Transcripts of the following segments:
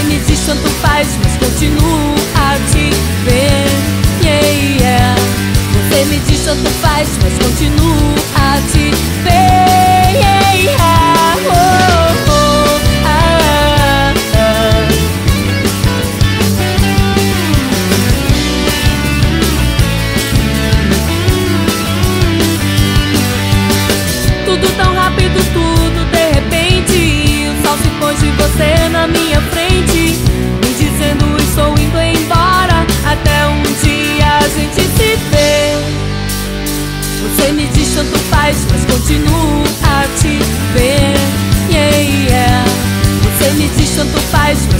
Você me diz tanto faz, mas continuo a te ver yeah, yeah. Você me diz tanto faz, mas continuo a te ver mas continuo a te ver. Yeah, yeah. Você me diz tanto faz, mas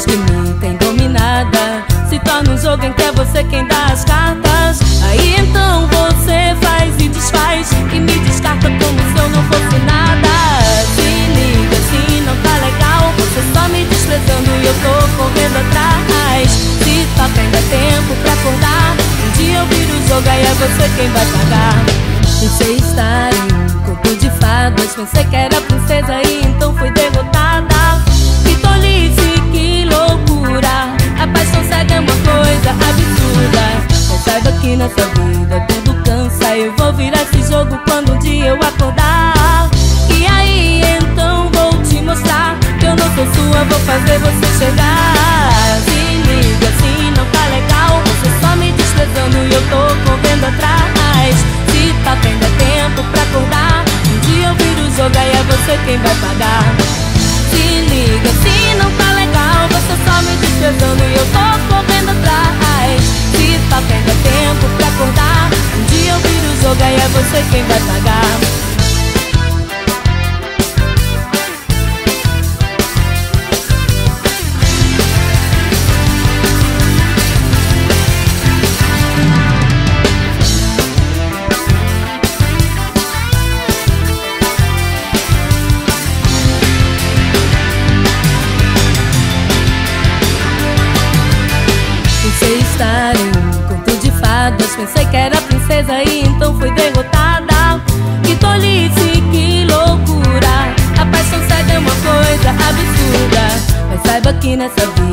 paixões que me tem dominada. Se torna um jogo em que é você quem dá as cartas. Aí então você faz e desfaz E me descarta como se eu não fosse nada. Se liga, se não tá legal Você só me desprezando e eu tô correndo atrás. Se tá toca ainda é tempo pra acordar Um dia eu viro o jogo, aí é você quem vai pagar. Pensei estar em um corpo de fadas Pensei que era princesa e então fui derrotada. você quem vai pagar. pagkinasabi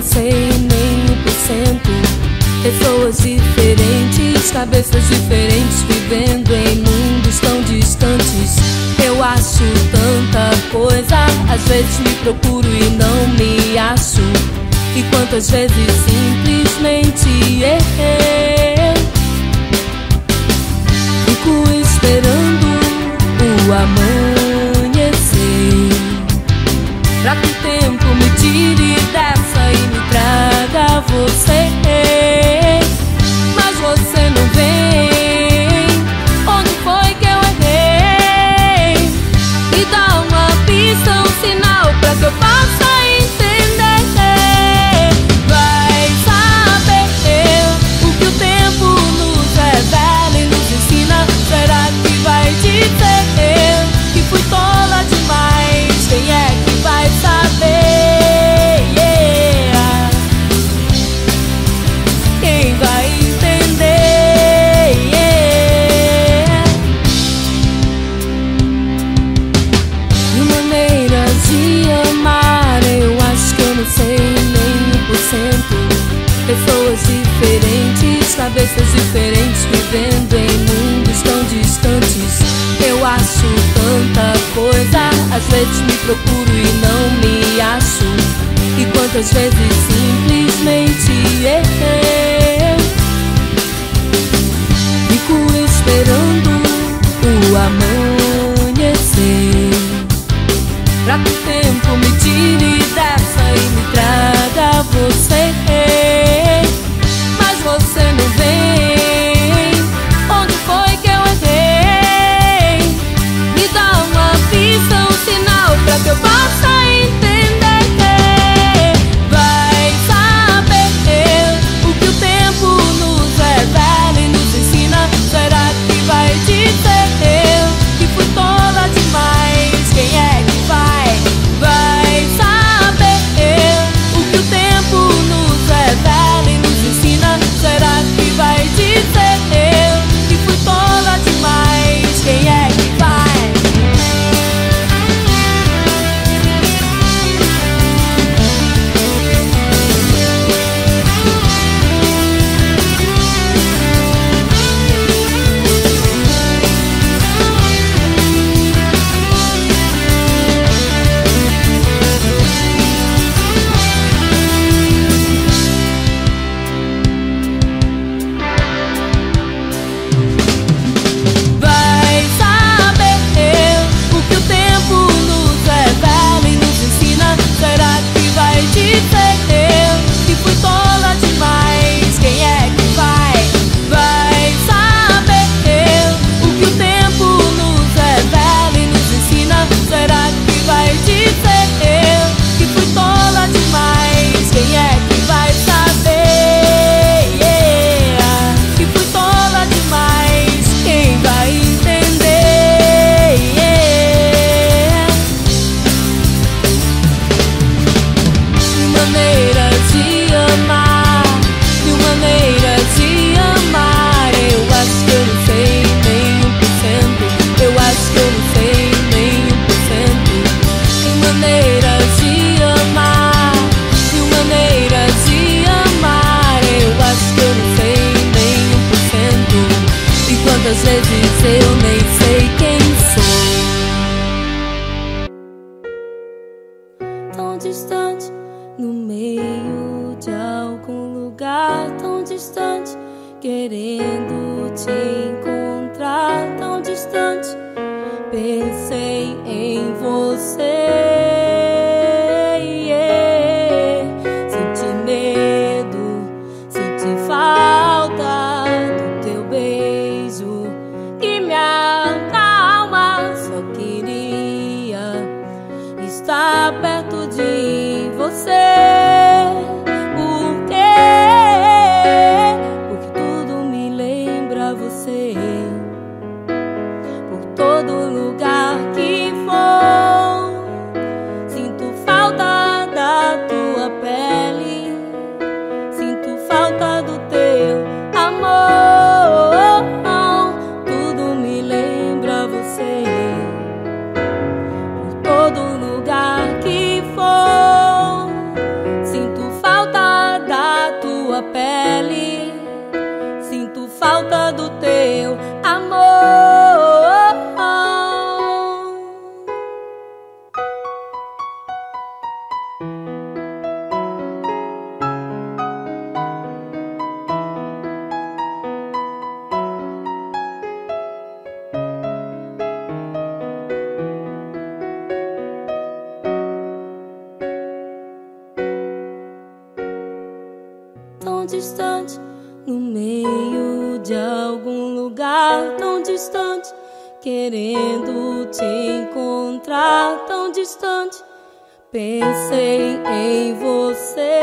não sei nem o porcento. Pessoas diferentes, cabeças diferentes, vivendo em mundos tão distantes. Eu acho tanta coisa, às vezes me procuro e não me acho. E quantas vezes simples footsteps muitas vezes simplesmente eu fico esperando o amanhecer pra que o tempo me tire dessa e me traga você. É. Tão distante no meio de algum lugar tão distante Querendo te encontrar tão distante. Pensei em você lugar tão distante, querendo te encontrar tão distante. Pensei em você.